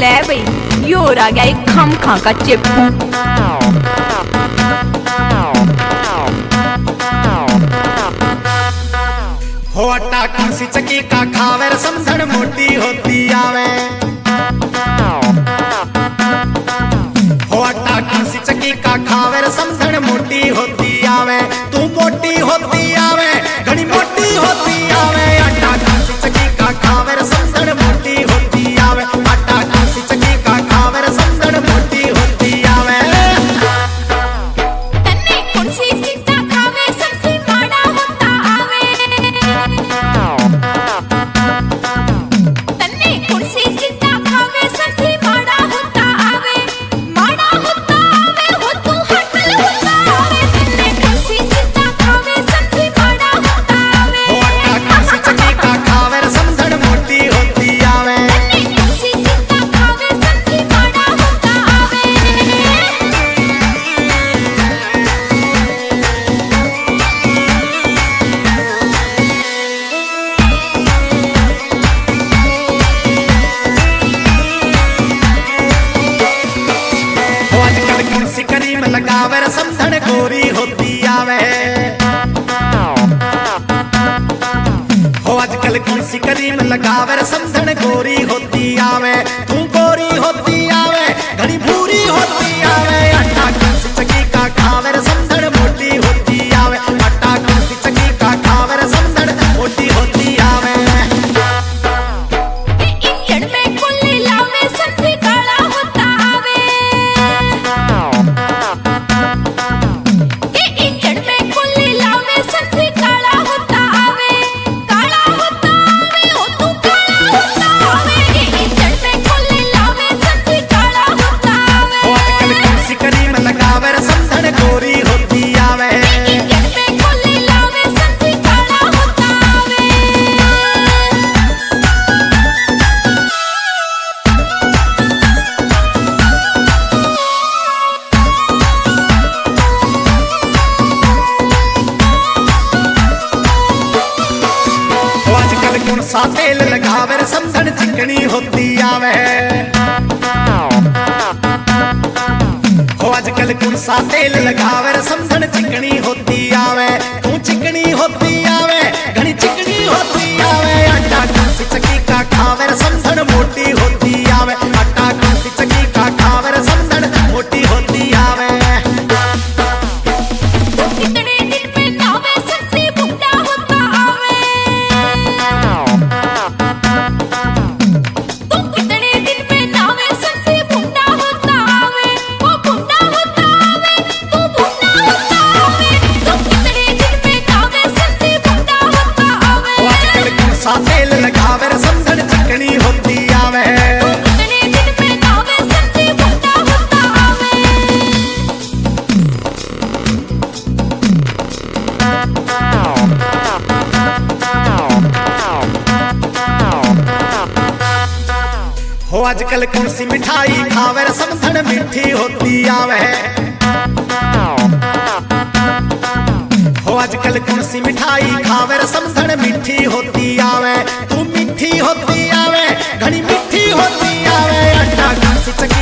ले भाई। ये हो गया एक खम खा का चिप। होटा किसी चकी का खावे समझण मोटी होती आवे। होटा किसी चकी का खावे समझण मोटी होती आवे। होती होती आवे। हो आजकल किसी करीम लगावर समझन गोरी होती आवे कौन सा तेल लगावे समझन चिकनी होती आवे हो आजकल कौन सा तेल लगावे समझन चिकनी होती सा तेल लगावे समझण चकनी होती आवे। हो आजकल कौन सी मिठाई खावे समझण मीठी होती आवे। आजकल कौन सी मिठाई खावे? समझण मीठी होती आवे, तू मीठी होती आवे घनी मीठी होती आवे। अंडा घास चकी